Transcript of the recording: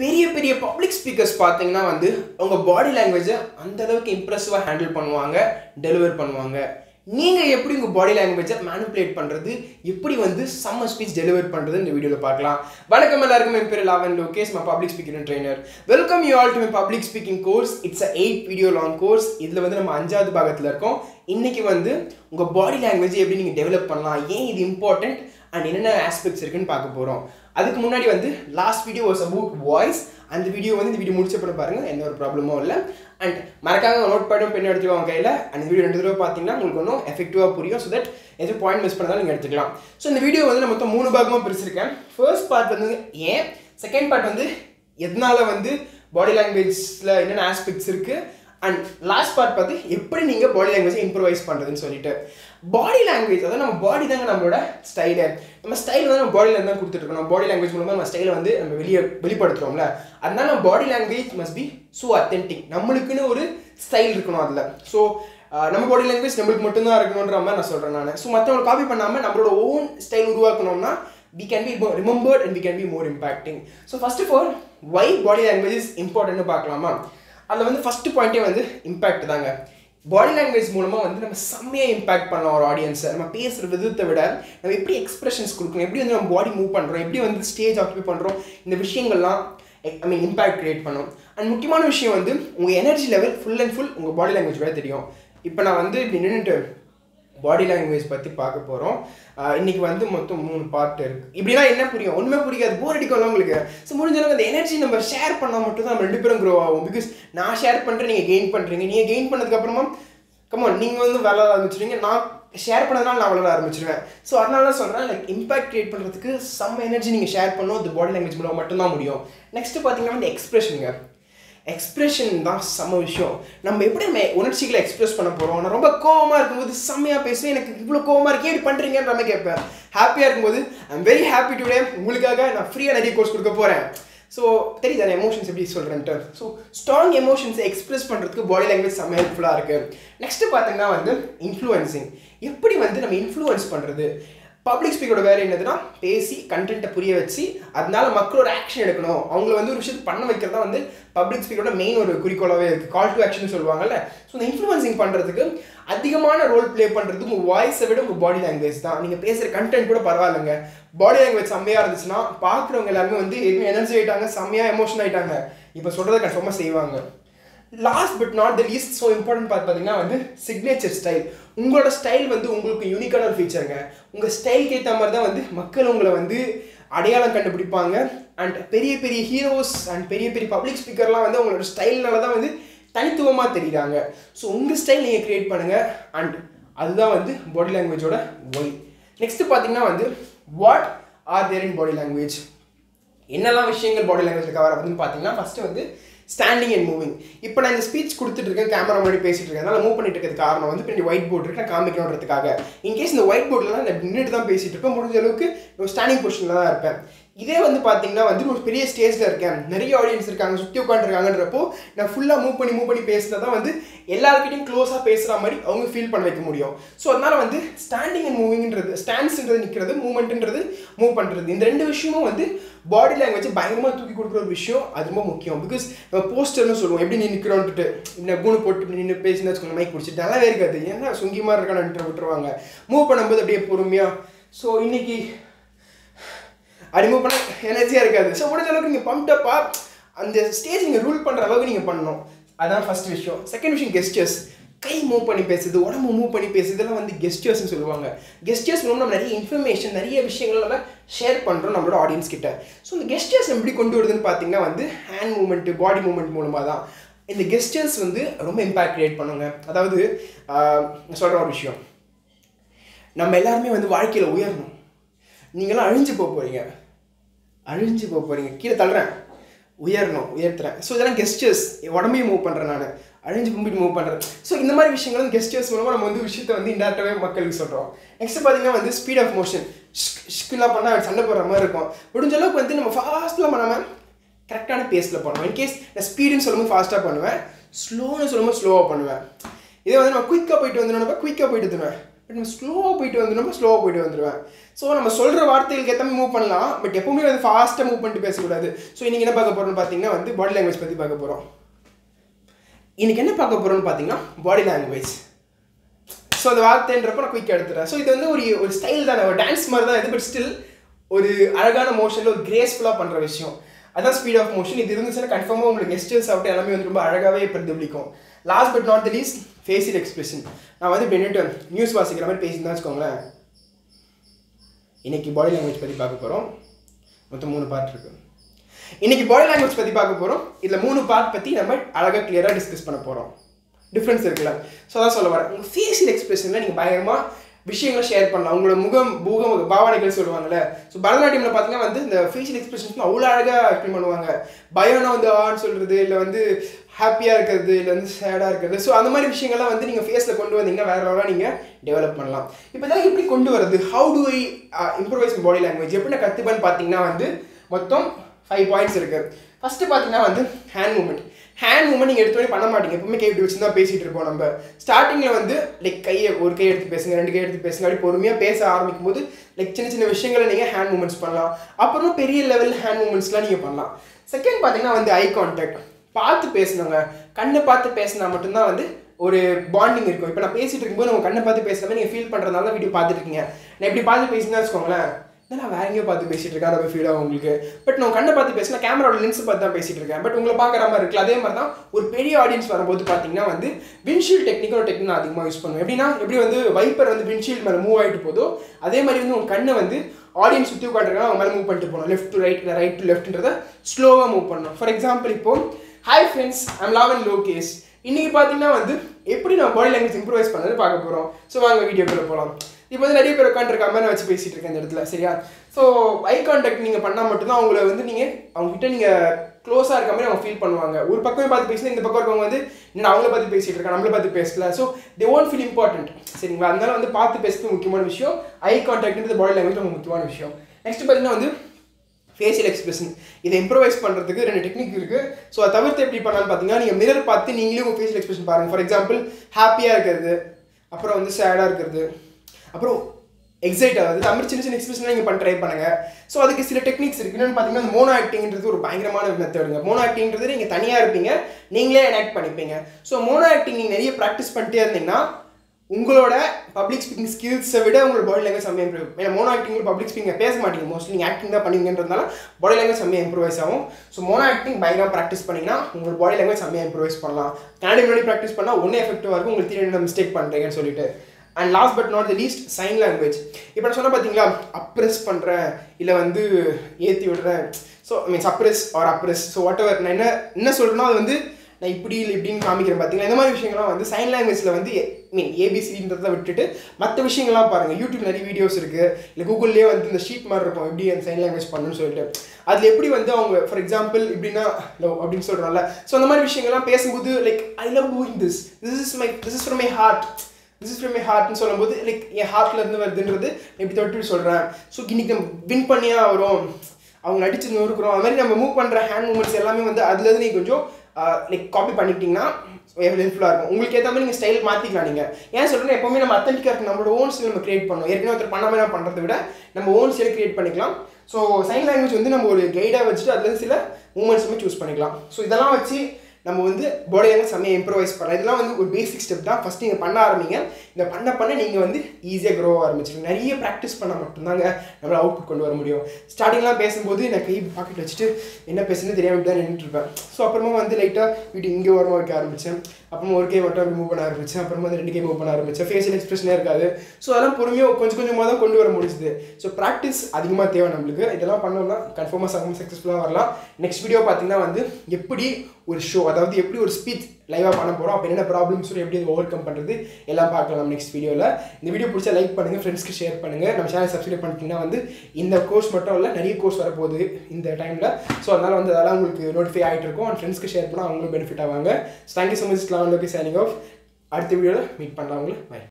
பெரிய பெரிய public speakers பார்த்தீங்கன்னா வந்து அவங்க பாடி லாங்குவேஜை அந்தளவுக்கு இம்ப்ரெசிவாக ஹேண்டில் பண்ணுவாங்க டெலிவர் பண்ணுவாங்க. நீங்கள் எப்படி உங்கள் பாடி லாங்குவேஜை மேனிப்புலேட் பண்ணுறது எப்படி வந்து சம்மர் ஸ்பீச் டெலிவர் பண்ணுறது இந்த வீடியோவில் பார்க்கலாம். வணக்கம் எல்லாருக்கும் என் பேர் Lavan Lokesh my public speaking trainer welcome you all to my public speaking course it's a eight video long course இதில் வந்து நம்ம அஞ்சாவது பாகத்தில் இருக்கோம். இன்றைக்கி வந்து உங்கள் பாடி லாங்குவேஜ் எப்படி நீங்கள் டெவலப் பண்ணலாம் ஏன் இது இம்பார்ட்டண்ட் அண்ட் என்னென்ன ஆஸ்பெக்ட்ஸ் இருக்குன்னு பார்க்க போகிறோம் அதுக்கு முன்னாடி வந்து last video was about voice அந்த வீடியோ வந்து இந்த வீடியோ முடிச்ச பண்ண பாருங்கள் எந்த ஒரு ப்ராப்ளமும் இல்லை. அண்ட் மறக்காம நோட் பேடும் பென் எடுத்துக்கோங்க கையில். அந்த வீடியோ ரெண்டு தடவை பார்த்தீங்கன்னா உங்களுக்கு ஒன்றும் எஃபெக்டிவாக புரியும். ஸோ தட் எது பாயிண்ட் மிஸ் பண்ணாலும் நீங்கள் எடுத்துக்கலாம். ஸோ இந்த வீடியோ வந்து நான் மொத்தம் மூணு பாகமாக பிரிச்சிருக்கேன். ஃபர்ஸ்ட் பார்ட் வந்து ஏன்? செகண்ட் பார்ட் வந்து எதனால வந்து பாடி லாங்குவேஜில் என்னென்ன ஆஸ்பெக்ட்ஸ் இருக்குது அண்ட் லாஸ்ட் பார்ட் பார்த்து எப்படி நீங்கள் பாடி லாங்குவேஜை இம்ப்ரூவைஸ் பண்ணுறதுன்னு சொல்லிட்டு. பாடி லாங்குவேஜ் அதாவது நம்ம பாடி தாங்க நம்மளோட ஸ்டைலு நம்ம ஸ்டைல் வந்து நம்ம பாடியில் தான் கொடுத்துட்ருக்கோம் நம்ம பாடி லாங்குவேஜ் மூலமாக நம்ம ஸ்டைலை வந்து நம்ம வெளியே வெளிப்படுத்துகிறோம்ல அதனால நம்ம body language must be so authentic நம்மளுக்குன்னு ஒரு ஸ்டைல் இருக்கணும் அதில். ஸோ நம்ம பாடி லாங்குவேஜ் நம்மளுக்கு மட்டும்தான் இருக்கணுன்ற மாதிரி நான் சொல்கிறேன் நான். ஸோ மற்றவங்க காப்பி பண்ணாமல் நம்மளோட own style உருவாக்கணும்னா we can be remembered and we can be more impacting so first of all why body language is இம்பார்ட்டன்ட்னு பார்க்கலாமா? அதில் வந்து ஃபஸ்ட்டு பாயிண்ட்டே வந்து இம்பாக்ட் தாங்க. பாடி லாங்குவேஜ் மூலமாக வந்து நம்ம செம்மையாக இம்பாக்ட் பண்ணலாம் ஒரு ஆடியன்ஸை நம்ம பேசுகிற விதத்தை விட நம்ம எப்படி எக்ஸ்பிரஷன்ஸ் கொடுக்கணும் எப்படி வந்து நம்ம பாடி மூவ் பண்ணுறோம் எப்படி வந்து ஸ்டேஜ் ஆக்குபை பண்ணுறோம் இந்த விஷயங்கள்லாம் ஐ மீன் இம்பாக்ட் க்ரியேட் பண்ணும். அண்ட் முக்கியமான விஷயம் வந்து உங்கள் energy level full and full உங்கள் பாடி லாங்குவேஜ் வேறு தெரியும். இப்போ நான் வந்து இப்படி நின்றுட்டு பாடி லாங்குவேஜ் பற்றி பார்க்க போகிறோம் இன்னைக்கு வந்து மொத்தம் மூணு பார்ட் இருக்குது இப்படின்னா என்ன புரியும்? ஒன்றுமே புரியாது. போர் அடிக்கும்ல உங்களுக்கு. ஸோ முடிஞ்ச அளவுக்கு அந்த எனர்ஜி நம்ம ஷேர் பண்ணால் மட்டும் தான் நம்ம ரெண்டு பேரும் க்ரோ ஆகும் பிகாஸ் நான் ஷேர் பண்ணுறேன் நீங்கள் கெயின் பண்ணுறீங்க நீங்கள் கெயின் பண்ணதுக்கப்புறமா கமான் நீங்கள் வந்து வளர ஆரம்பிச்சிருங்க நான் ஷேர் பண்ணதுனால நான் வளர ஆரம்பிச்சிருவேன். ஸோ அதனால தான் சொல்கிறேன் லைக் இம்பாக்ட் க்ரியேட் பண்ணுறதுக்கு சம் எனர்ஜி நீங்கள் ஷேர் பண்ணணும். அந்த பாடி லாங்குவேஜ் மூலம் மட்டும்தான் முடியும். நெக்ஸ்ட்டு பார்த்தீங்கன்னா வந்து எக்ஸ்பிரஷனுங்க எக்ஸ்பிரஷன் தான் செம்ம விஷயம். நம்ம எப்படி நம்ம உணர்ச்சிகளை எக்ஸ்பிரஸ் பண்ண போகிறோம் நான் ரொம்ப கோவமாக இருக்கும்போது செம்மையாக பேசுவேன். எனக்கு இவ்வளோ கோவமாக இருக்கே. எப்படி பண்ணுறீங்கன்ற மாதிரி கேட்பேன். ஹாப்பியாக இருக்கும்போது ஐம் வெரி ஹாப்பி டுடே உங்களுக்காக நான் ஃப்ரீயாக நிறைய கோர்ஸ் கொடுக்க போகிறேன் ஸோ தெரியுது நான் எமோஷன்ஸ் எப்படி சொல்கிறேன்ட்டு ஸோ ஸ்ட்ராங் எமோஷன்ஸை எக்ஸ்பிரஸ் பண்ணுறதுக்கு பாடி லாங்குவேஜ் செம்ம ஹெல்ப்ஃபுல்லாக இருக்குது நெக்ஸ்ட்டு பார்த்தீங்கன்னா வந்து இன்ஃப்ளூயன்சிங் எப்படி வந்து நம்ம இன்ஃப்ளூயன்ஸ் பண்ணுறது பப்ளிக் ஸ்பீக்கரோட வேலை என்னதுன்னா பேசி கண்டென்ட்டை புரிய வச்சு அதனால மக்களோட ஆக்ஷன் எடுக்கணும். அவங்கள வந்து ஒரு விஷயத்தை பண்ண வைக்கிறது தான் வந்து பப்ளிக் ஸ்பீக்கரோட மெயின் ஒரு குறிக்கோளாகவே இருக்குது கால் டு ஆக்ஷன் சொல்லுவாங்கல்ல. ஸோ இந்த இன்ஃப்ளூயன்சிங் பண்ணுறதுக்கு அதிகமான ரோல் ப்ளே பண்ணுறது உங்கள் வாய்ஸை விட உங்கள் பாடி லாங்குவேஜ் தான். நீங்கள் பேசுகிற கண்டென்ட் கூட பரவாயில்லைங்க. பாடி லாங்குவேஜ் செம்மையாக இருந்துச்சுன்னா பார்க்குறவங்க எல்லாருமே வந்து எதுவுமே எனர்ஜி ஆகிட்டாங்க செம்மையாக எமோஷன் ஆகிட்டாங்க இப்போ சொல்கிறத கன்ஃபார்மாக செய்வாங்க. Last but not the least so important பார்த்து பார்த்தீங்கன்னா வந்து சிக்னேச்சர் ஸ்டைல் உங்களோட ஸ்டைல் வந்து உங்களுக்கு யூனிக்கான ஒரு ஃபீச்சருங்க உங்கள் ஸ்டைலுக்கு ஏற்ற மாதிரி தான் வந்து மக்கள் உங்களை வந்து அடையாளம் கண்டுபிடிப்பாங்க. அண்ட் பெரிய பெரிய ஹீரோஸ் அண்ட் பெரிய பெரிய பப்ளிக் ஸ்பீக்கர்லாம் வந்து உங்களோட ஸ்டைல்னால தான் வந்து தனித்துவமாக தெரியுறாங்க. ஸோ உங்கள் ஸ்டைல் நீங்கள் க்ரியேட் பண்ணுங்கள் அண்ட் அதுதான் வந்து பாடி லாங்குவேஜோட ஒய் நெக்ஸ்ட்டு பார்த்தீங்கன்னா வந்து what are there in body language என்னெல்லாம் விஷயங்கள் பாடி லாங்குவேஜில் கவர் அப்படின்னு பார்த்தீங்கன்னா ஃபஸ்ட்டு வந்து ஸ்டாண்டிங் அண்ட் மூவிங் இப்போ நான் இந்த ஸ்பீச் கொடுத்துட்டு இருக்கேன் கேமரா முன்னாடி பேசிட்டு இருக்கேன் அதனால் மூவ் பண்ணிட்டு இருக்கிறது காரணம் வந்து பின்னாடி ஒயிட் போர்டு இருக்கு நான் காமிக்கணுன்றதுக்காக இன்கேஸ் இந்த ஒயிட் போர்டில் நான் நின்றுட்டு தான் பேசிட்டு இருப்பேன் முடிஞ்ச அளவுக்கு ஸ்டாண்டிங் பொசிஷனில் தான் இருப்பேன். இதே வந்து பார்த்தீங்கன்னா வந்து ஒரு பெரிய ஸ்டேஜில் இருக்கேன். நிறைய ஆடியன்ஸ் இருக்காங்க சுற்றி உட்காந்துருக்காங்கன்றப்போ நான் ஃபுல்லாக மூவ் பண்ணி மூவ் பண்ணி பேசினா தான் வந்து எல்லாருக்கிட்டையும் க்ளோஸாக பேசுகிற மாதிரி அவங்க ஃபீல் பண்ண வைக்க முடியும். ஸோ அதனால் வந்து ஸ்டாண்டிங் அண்ட் மூவிங்ன்றது ஸ்டாண்ட்ஸ்ன்றது நிற்கிறது மூவ்மெண்ட்ன்றது மூவ் பண்ணுறது இந்த ரெண்டு விஷயமும் வந்து பாடி லாங்குவேஜ் பயங்கரமாக தூக்கி கொடுக்குற ஒரு விஷயம். அது ரொம்ப முக்கியம். பிகாஸ் நம்ம போஸ்டர்னு சொல்லுவோம். எப்படி நீ நிற்கிறோன்ட்டு இந்த கூணு போட்டு நின்று பேசினா வச்சுக்கோங்க மைக் பிடிச்சிட்டு நல்லாவே இருக்காது. ஏன்னா சுங்கி மாதிரி இருக்கான்னு விட்டுருவாங்க மூவ் பண்ணும்போது அப்படியே பொறுமையாக ஸோ இன்னைக்கு அப்படி மூவ் பண்ண எனர்ஜியாக இருக்காது. ஸோ முடிஞ்ச அளவுக்கு நீங்கள் பம்ப்டப்பாக அந்த ஸ்டேஜ் நீங்கள் ரூல் பண்ணுற அளவுக்கு நீங்கள் பண்ணணும். அதான் ஃபஸ்ட் விஷயம். செகண்ட் விஷயம் கெஸ்டர்ஸ் கை மூவ் பண்ணி பேசுது உடம்பு மூவ் பண்ணி பேசுது இதெல்லாம் வந்து கெஸ்டர்ஸ்னு சொல்லுவாங்க. கெஸ்டர்ஸ் மூலம் நம்ம நிறைய இன்ஃபர்மேஷன் நிறைய விஷயங்கள் நம்ம ஷேர் பண்ணுறோம் நம்மளோட ஆடியன்ஸ் கிட்ட. ஸோ இந்த கெஸ்டர்ஸ் எப்படி கொண்டு வருதுன்னு பார்த்தீங்கன்னா வந்து ஹேண்ட் மூவ்மெண்ட்டு பாடி மூவ்மெண்ட் மூலமாக தான். இந்த கெஸ்டர்ஸ் வந்து ரொம்ப இம்பேக்ட் க்ரியேட் பண்ணுங்க. அதாவது சொல்கிற ஒரு விஷயம். நம்ம எல்லாருமே வந்து வாழ்க்கையில் உயரணும். நீங்களாம் அழிஞ்சு போக போகிறீங்க அழிஞ்சு போக போகிறீங்க கீழே தள்ளுறேன். உயரணும் உயர்த்துறேன். ஸோ இதெல்லாம் கெஸ்டர்ஸ் உடம்பையும் மூவ் பண்ணுறேன் நான். அழிஞ்சு கும்பிட்டு மூவ் பண்ணுறேன் ஸோ இந்த மாதிரி விஷயங்களும் கெஸ்டர்ஸ் மூலமாக நம்ம வந்து விஷயத்தை வந்து இன்டெரக்டாகவே மக்களுக்கு சொல்கிறோம் நெக்ஸ்ட் பார்த்தீங்கன்னா வந்து ஸ்பீட் ஆஃப் மோஷன் ஷ்குலாம் பண்ணால் சண்டை போடுற மாதிரி இருக்கும். முடிஞ்ச அளவுக்கு வந்து நம்ம ஃபாஸ்ட்டில் பண்ணாமல் கரெக்டான பேஸில் பண்ணுவேன் இன்கேஸ் நான் ஸ்பீடுன்னு சொல்லும்போது ஃபாஸ்ட்டாக பண்ணுவேன். ஸ்லோன்னு சொல்லும்போது ஸ்லோவாக பண்ணுவேன். இதே வந்து நம்ம குயிக்காக போயிட்டு வந்துடும் குயிக்காக போயிட்டு தருவேன் பட் நம்ம ஸ்லோவாக போயிட்டு வந்துடும் ஸ்லோவாக போயிட்டு வந்துடுவேன் ஸோ நம்ம சொல்கிற வார்த்தைகளுக்கு ஏற்ற மூவ் பண்ணலாம் பட் எப்பவுமே வந்து ஃபாஸ்ட்டாக மூவ் பண்ணிட்டு பேசக்கூடாது. ஸோ இன்றைக்கி என்ன பார்க்க போகிறோம்னு பார்த்தீங்கன்னா வந்து பாடி லாங்குவேஜ் பற்றி பார்க்க போகிறோம் இன்றைக்கி என்ன பார்க்க போகிறோம்னு பார்த்தீங்கன்னா பாடி லாங்குவேஜ் ஸோ அந்த வார்த்தைன்றப்ப நான் குயிக் எடுத்துறேன். ஸோ இது வந்து ஒரு ஒரு ஸ்டைல் தானே ஒரு டான்ஸ் மாதிரி தான் இது பட் ஸ்டில் ஒரு அழகான மோஷனில் ஒரு கிரேஸ்ஃபுல்லாக பண்ணுற விஷயம். அதான் ஸ்பீட் ஆஃப் மோஷன் இது இருந்துச்சுன்னா கன்ஃபார்மாக உங்களுக்கு கெஸ்டர்ஸ் ஆகட்டும் எல்லாமே வந்து ரொம்ப அழகாகவே பிரதிபலிக்கும். Last but not the least facial expression நான் வந்து பெண்ணிட்டு நியூஸ் வாசிக்கிற மாதிரி பேசியிருந்தா வச்சுக்கோங்களேன். இன்றைக்கி பாடி லாங்குவேஜ் பற்றி பார்க்க போகிறோம் மொத்தம் மூணு பார்ட் இருக்கு. இன்றைக்கி பாடி லாங்குவேஜ் பற்றி பார்க்க போகிறோம் இதில் மூணு பார்ட் பற்றி நம்ம அழகாக கிளியராக டிஸ்கஸ் பண்ண போகிறோம் டிஃப்ரென்ஸ் இருக்குல்ல? ஸோ அதான் சொல்ல வரேன். உங்கள் ஃபேஷியல் எக்ஸ்பிரஷனில் நீங்கள் பயங்கரமாக விஷயங்களை ஷேர் பண்ணலாம். உங்களோட முகம் பூகம் பாவனைகள் சொல்லுவாங்கல்ல. ஸோ பரதநாட்டியமில் பார்த்தீங்கன்னா வந்து இந்த ஃபேஷியல் எக்ஸ்பிரஷன்ஸ் அவ்வளோ அழகாக எக்ஸ்பிளைன் பண்ணுவாங்க. பயம்னா வந்து ஆன்னு சொல்கிறது இல்லை வந்து ஹாப்பியாக இருக்கிறது இல்லை வந்து சேடாக இருக்கிறது. ஸோ அந்த மாதிரி விஷயங்கள்லாம் வந்து நீங்கள் ஃபேஸில் கொண்டு வந்தீங்கன்னா வேறு லெவலாக நீங்கள் டெவலப் பண்ணலாம். இப்போ இதெல்லாம் எப்படி கொண்டு வரது how to I improvise uh, body language எப்படி நான் கற்றுப்பேன்னு பார்த்தீங்கன்னா வந்து மொத்தம் ஃபைவ் பாயிண்ட்ஸ் இருக்குது ஃபஸ்ட்டு பார்த்தீங்கன்னா வந்து ஹேண்ட் மூமெண்ட் ஹேண்ட் மூமெண்ட் நீங்கள் எடுத்தோடனே பண்ண மாட்டீங்க. எப்பவுமே கை இப்படி வச்சு தான் பேசிகிட்டு இருப்போம் நம்ம. ஸ்டார்டிங்கில் வந்து லைக் கையை ஒரு கை எடுத்து பேசுங்க ரெண்டு கை எடுத்து பேசுங்க. அப்படி பொறுமையாக பேச ஆரம்பிக்கும் போது லைக் சின்ன சின்ன விஷயங்களை நீங்கள் ஹேண்ட் மூமெண்ட்ஸ் பண்ணலாம். அப்புறம் பெரிய லெவல் ஹேண்ட் மூமெண்ட்ஸ்லாம் நீங்கள் பண்ணலாம். செகண்ட் பார்த்தீங்கன்னா வந்து ஐ கான்டாக்ட் பார்த்து பேசணுங்க. கண்ணை பார்த்து பேசினா மட்டும்தான் வந்து ஒரு பாண்டிங் இருக்கும். இப்போ நான் பேசிட்டு இருக்கும்போது நம்ம கண்ணை பார்த்து பேசுகிறத நீங்கள் ஃபீல் பண்ணுறதுனால வீடியோ பார்த்துட்டு இருக்கீங்க. நான் இப்படி பார்த்து பேசினா வச்சுக்கோங்களேன். நான் வேற எங்கேயோ பார்த்து பேசிட்டு இருக்கேன் அதை ஃபீல் ஆகும் உங்களுக்கு. பட் நான் கண்ணை பார்த்து பேசினா கேமராவோட லென்ஸ் பார்த்து தான் பேசிட்டு இருக்கேன் பட் உங்களை பார்க்குற மாதிரி இருக்குல்ல அதே மாதிரி தான் ஒரு பெரிய ஆடியன்ஸ் வரும்போது பார்த்தீங்கன்னா வந்து விண்ஷீல்ட் டெக்னிக் டெக்னிக் நான் அதிகமாக யூஸ் பண்ணுவேன். எப்படின்னா எப்படி வந்து வைப்பர் வந்து விண்ஷீல்ட் மேலே மூவ் ஆகிட்டு போதோ அதே மாதிரி வந்து உங்கள் கண்ணை வந்து ஆடியன்ஸ் சுற்றி உட்காந்துருக்காங்க அவங்க மேலே மூவ் பண்ணிட்டு போகணும். லெஃப்ட் டு ரைட் இல்லை ரைட் டு லெஃப்ட்ன்றதை ஸ்லோவாக மூவ் பண்ணணும். ஃபார் எக்ஸாம்பிள் இப்போ hi friends I'm Lo Lokesh இன்னைக்கு பார்த்தீங்கன்னா வந்து எப்படி நான் பாடி லாங்குவேஜ் இம்ப்ரூவைஸ் பண்ணுறது பார்க்க போகிறோம் ஸோ வாங்க வீடியோக்குள்ளே போகலாம் இப்போ வந்து நிறைய பேர் உட்காந்துருக்க மாதிரி வச்சு பேசிகிட்டு இருக்கேன் இந்த இடத்துல சரியா? ஸோ ஐ கான்டாக்ட் நீங்கள் பண்ணால் மட்டும்தான் அவங்கள வந்து நீங்கள் அவங்ககிட்ட நீங்கள் க்ளோஸாக இருக்க மாதிரி அவங்க ஃபீல் பண்ணுவாங்க. ஒரு பக்கமே பார்த்து பேசினா இந்த பக்கம் இருக்கவங்க வந்து இன்னும் அவங்கள பார்த்து பேசிகிட்டு இருக்காங்க நம்மளை பார்த்து பேசல. So they won't feel important சரிங்களா? அதனால வந்து பார்த்து பேசுறது முக்கியமான விஷயம். ஐ கான்டாக்ட்ன்றது பாடி லாங்குவேஜ் ரொம்ப முக்கியமான விஷயம். நெக்ஸ்ட் பார்த்தீங்கன்னா வந்து ஃபேஷியல் எக்ஸ்பிரஷன் இதை இம்ப்ரவைஸ் பண்ணுறதுக்கு ரெண்டு டெக்னிக் இருக்குது ஸோ அதை தவிர்த்து எப்படி பண்ணலாம்னு பார்த்தீங்கன்னா நீங்கள் மிரர் பார்த்து நீங்களே உங்கள் ஃபேஷியல் எக்ஸ்பிரஷன் பாருங்கள் ஃபார் எக்ஸாம்பிள் ஹாப்பியாக இருக்கிறது அப்புறம் வந்து சேடாக இருக்கிறது. அப்புறம் எக்ஸைட் ஆகுது. தமிழ் சின்ன சின்ன எக்ஸ்பிரஷன் நீங்கள் பண்ண ட்ரை பண்ணுங்க. ஸோ அதுக்கு சில டெக்னிக்ஸ் இருக்குது என்னென்னு பார்த்தீங்கன்னா மோனோ ஆக்டிங்கிறது ஒரு பயங்கரமான மெத்தடுங்க மோனோ ஆக்டிங்கிறது நீங்கள் தனியாக இருப்பீங்க. நீங்களே எனாக்ட் பண்ணிப்பீங்க. ஸோ மோனோ ஆக்டிங் நீங்கள் நிறைய ப்ராக்டிஸ் பண்ணிட்டே இருந்தீங்கன்னா உங்களோட பப்ளிக் ஸ்பீக்கிங் ஸ்கில்ஸை விட உங்களோட பாடி லாங்குவேஜ் செம்மையாக இம்ப்ரூவ் ஏன்னா மோனோ ஆக்டிங் பப்ளிக் ஸ்பீக்கிங் பேச மாட்டீங்க. மோஸ்ட்லி நீங்கள் ஆக்டிங் தான் பண்ணுவீங்கன்றதுனால பாடி லாங்குவேஜ் செம்மையாக இம்ப்ரூவைஸ் ஆகும். ஸோ மோனோ ஆக்டிங் பயங்கரமாக ப்ராக்டிஸ் பண்ணிங்கன்னா உங்களோட பாடி லாங்குவேஜ் செம்மையாக இம்ப்ரூவைஸ் பண்ணலாம். கண்ணாடி முன்னாடி ப்ராக்டிஸ் பண்ணால் ஒன்றே எஃபெக்டிவாக இருக்கும். உங்களுக்கு திடீர்னு மிஸ்டேக் பண்ணுறீங்கன்னு சொல்லிட்டு. And last but not the least sign language இப்போ நான் சொன்ன பார்த்தீங்களா அப்ரெஸ் பண்ணுறேன் இல்லை வந்து ஏற்றி விடுறேன். So I means oppress or oppress so whatever நான் என்ன என்ன சொல்கிறேன்னா அது வந்து நான் இப்படி இல்லை இப்படின்னு காமிக்கிறேன் பார்த்தீங்களா இந்த மாதிரி விஷயங்கள்லாம் வந்து சைன் லாங்குவேஜில் வந்து மீன் ஏபிசின்றதை விட்டுட்டு மற்ற விஷயங்கள்லாம் பாருங்கள் யூடியூப் நிறைய வீடியோஸ் இருக்குது இல்லை கூகுள்லேயே வந்து இந்த ஷீட் மாதிரி இருக்கும். எப்படி அந்த சைன் லாங்குவேஜ் பண்ணணும்னு சொல்லிட்டு. அதில் எப்படி வந்து அவங்க ஃபார் எக்ஸாம்பிள் இப்படின்னா லவ் அப்படின்னு சொல்கிறாங்கல்ல ஸோ அந்த மாதிரி விஷயங்கள்லாம் பேசும்போது like I love doing this this is my this is from my heart this is from my ஹார்ட்னு சொல்லும்போது லைக் என் ஹார்ட்ல இருந்து வருதுன்றது எப்படி தொட்டு சொல்கிறேன் ஸோ இன்னைக்கு நம்ம வின் பண்ணியா வரும் அவங்க நடிச்சு நொறுக்குறோம். அது மாதிரி நம்ம மூவ் பண்ணுற ஹேண்ட் மூமெண்ட்ஸ் எல்லாமே வந்து அதுலேருந்து நீங்கள் கொஞ்சம் லைக் காப்பி பண்ணிக்கிட்டிங்கன்னா ஹெல்ப்ஃபுல்லாக இருக்கும். உங்களுக்கு ஏற்ற மாதிரி நீங்கள் ஸ்டைல் மாற்றிக்கலாம் நீங்கள் ஏன் சொல்கிறேன் எப்போவுமே நம்ம அத்தன்டிக்காக இருக்கு நம்மளோட ஓன் ஸ்டைல் நம்ம கிரியேட் பண்ணணும். ஏற்கனவே ஒருத்தர் பண்ணாமல் என்ன பண்ணுறதை விட நம்ம ஓன் ஸ்டைல் கிரியேட் பண்ணிக்கலாம். ஸோ சைன் லாங்குவேஜ் வந்து நம்ம ஒரு கைடாக வச்சுட்டு அதுலேருந்து சில மூமெண்ட்ஸுமே சூஸ் பண்ணிக்கலாம். ஸோ இதெல்லாம் வச்சு நம்ம வந்து பாடி லாங்குவேஜ் செம்மையாக இம்ப்ரூவைஸ் பண்ணலாம். இதெல்லாம் வந்து ஒரு பேசிக் ஸ்டெப் தான். ஃபஸ்ட் நீங்கள் பண்ண ஆரம்பிங்க. இந்த பண்ண பண்ண நீங்கள் வந்து ஈஸியாக க்ரோ ஆரம்பிச்சிருங்க நிறைய ப்ராக்டிஸ் பண்ணால் மட்டும்தாங்க நம்மளால் அவுட்புட் கொண்டு வர முடியும். ஸ்டார்டிங்லாம் பேசும்போது நான் கை பாக்கெட் வச்சுட்டு என்ன பேசுன்னு தெரியாமல் தான் நின்றுட்டுருப்பேன் ஸோ அப்புறமா வந்து லைட்டாக வீட்டு இங்கே ஓரமாக வைக்க ஆரம்பித்தேன் அப்புறமா ஒரு கை மட்டும் மூவ் பண்ண ஆரம்பித்தேன் அப்புறமா வந்து ரெண்டு கை மூவ் பண்ண ஆரம்பித்தேன் ஃபேஷியல் எக்ஸ்பிரஷனே இருக்காது. ஸோ அதெல்லாம் பொறுமையாக கொஞ்சம் கொஞ்சமாக தான் கொண்டு வர முடிஞ்சுது. ஸோ ப்ராக்டிஸ் அதிகமாக தேவை நம்மளுக்கு. இதெல்லாம் பண்ணோம்னா கன்ஃபார்மாக சமம் சக்ஸஸ்ஃபுல்லாக வரலாம். நெக்ஸ்ட் வீடியோ பார்த்தீங்கன்னா வந்து எப்படி ஒரு ஷோ அதாவது எப்படி ஒரு ஸ்பீச் லைவாக பண்ண போகிறோம் அப்போ என்னென்ன ப்ராப்ளம்ஸ் எப்படி ஓவர் கம் பண்ணுறது எல்லாம் பார்க்கலாம் நெக்ஸ்ட் வீடியோவில் இந்த வீடியோ பிடிச்சா லைக் பண்ணுங்கள் ஃப்ரெண்ட்ஸ்க்கு ஷேர் பண்ணுங்கள் நம்ம சேனல் சப்ஸ்கிரைப் பண்ணிட்டீங்கன்னா வந்து இந்த கோர்ஸ் மட்டும் இல்லை நிறைய கோர்ஸ் வரப்போகுது இந்த டைமில் ஸோ அதனால் வந்து அதெல்லாம் உங்களுக்கு நோட்டிஃபை ஆகிட்டு இருக்கும். அண்ட் ஃப்ரெண்ட்ஸ்க்கு ஷேர் பண்ணால் அவங்களும் பெனிஃபிட் ஆவாங்க. So thank you so much Lavan Loke signing off அடுத்த வீடியோவில் மீட் பண்ணலாம் உங்களை. பை